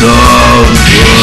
down.